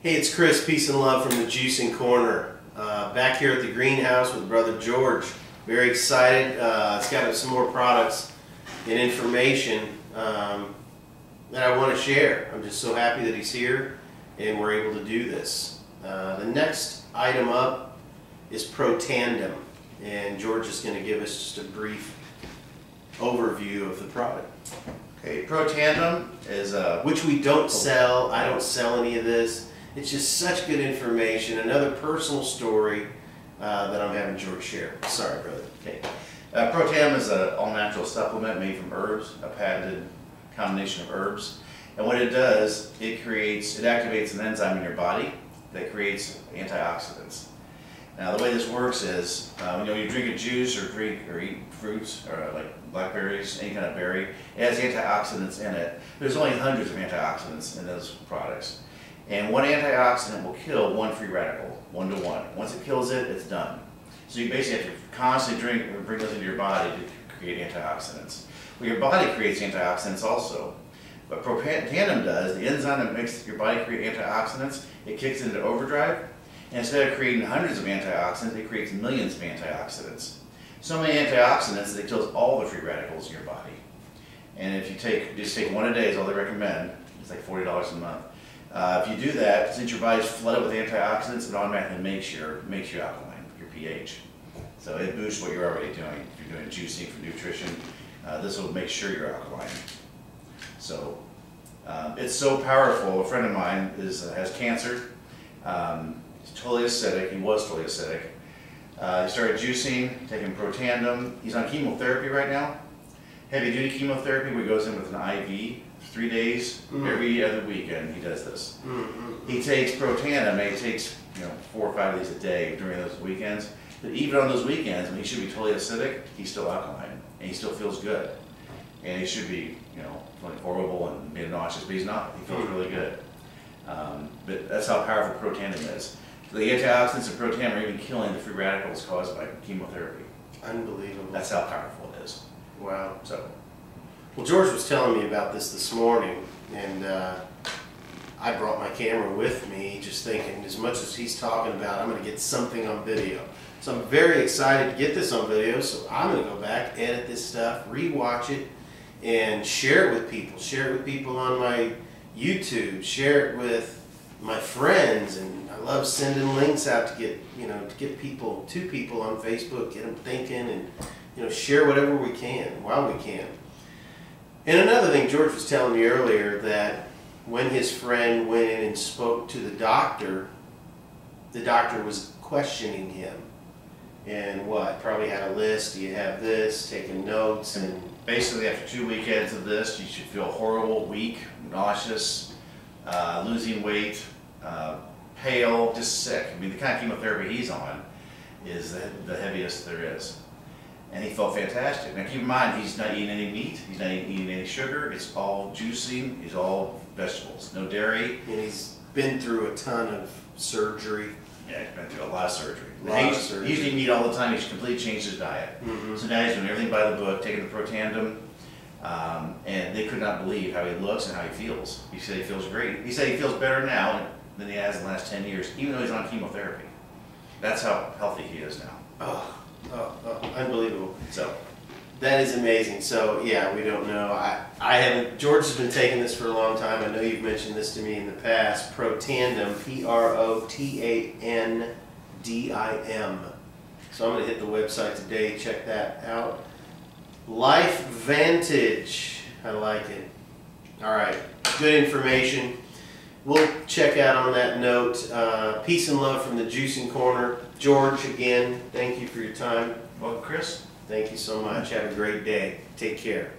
Hey, it's Chris, peace and love from the Juicing Corner. Uh, back here at the greenhouse with brother George. Very excited. Uh, it's got some more products and information um, that I want to share. I'm just so happy that he's here and we're able to do this. Uh, the next item up is Protandim, and George is going to give us just a brief overview of the product. Okay, Protandim is a which we don't sell. I don't sell any of this. It's just such good information. Another personal story uh, that I'm having George share. Sorry, brother. okay. Uh, Protandim is an all-natural supplement made from herbs, a patented combination of herbs. And what it does, it creates, it activates an enzyme in your body that creates antioxidants. Now the way this works is, uh, you know, you drink a juice or drink or eat fruits or uh, like blackberries, any kind of berry, it has antioxidants in it. There's only hundreds of antioxidants in those products. And one antioxidant will kill one free radical, one to one. Once it kills it, it's done. So you basically have to constantly drink bring those into your body to create antioxidants. Well, your body creates antioxidants also. What Protandim does, the enzyme that makes your body create antioxidants, it kicks into overdrive. And instead of creating hundreds of antioxidants, it creates millions of antioxidants. So many antioxidants that it kills all the free radicals in your body. And if you take, just take one a day is all they recommend. It's like $40 a month. Uh, if you do that, since your body's flooded with antioxidants, it automatically makes your, makes you alkaline, your pH. So it boosts what you're already doing. If you're doing juicing for nutrition, uh, this will make sure you're alkaline. So um, it's so powerful. A friend of mine is, uh, has cancer. Um, he's totally acidic. He was totally acidic. Uh, he started juicing, taking Protandim. He's on chemotherapy right now. Heavy duty chemotherapy where he goes in with an IV three days mm. every other weekend he does this. Mm -hmm. He takes Protandim and he takes you know four or five of these a day during those weekends. But even on those weekends when he should be totally acidic, he's still alkaline and he still feels good. And he should be you know like horrible and being nauseous, but he's not. He feels mm. really good. Um, but that's how powerful Protandim is. The antioxidants of Protandim are even killing the free radicals caused by chemotherapy. Unbelievable. That's how powerful it is. Wow. So. Well, George was telling me about this this morning, and uh, I brought my camera with me, just thinking, as much as he's talking about, I'm going to get something on video. So I'm very excited to get this on video, so I'm going to go back, edit this stuff, rewatch it, and share it with people. Share it with people on my YouTube, share it with my friends, and I love sending links out to get, you know, to get people, to people on Facebook, get them thinking, and, you know, share whatever we can, while we can. And another thing, George was telling me earlier that when his friend went in and spoke to the doctor, the doctor was questioning him. And what? Probably had a list. Do you have this? Taking notes and. Basically, after two weekends of this, you should feel horrible, weak, nauseous, uh, losing weight, uh, pale, just sick. I mean, the kind of chemotherapy he's on is the, the heaviest there is and he felt fantastic. Now keep in mind, he's not eating any meat, he's not eating any sugar, it's all juicing, it's all vegetables, no dairy. And he's been through a ton of surgery. Yeah, he's been through a lot of surgery. A lot of surgery. He used to meat all the time, he's completely changed his diet. Mm -hmm. So now he's doing everything by the book, taking the Protandim, um, and they could not believe how he looks and how he feels. He said he feels great. He said he feels better now than he has in the last 10 years, even though he's on chemotherapy. That's how healthy he is now. Oh. Oh, oh, unbelievable. So that is amazing. So yeah, we don't know. I, I haven't, George has been taking this for a long time. I know you've mentioned this to me in the past. Protandim, P-R-O-T-A-N-D-I-M. So I'm going to hit the website today, check that out. LifeVantage. I like it. All right, good information. We'll check out on that note. Uh, peace and love from the Juicing Corner. George, again, thank you for your time. Well, Chris. Thank you so much. Have a great day. Take care.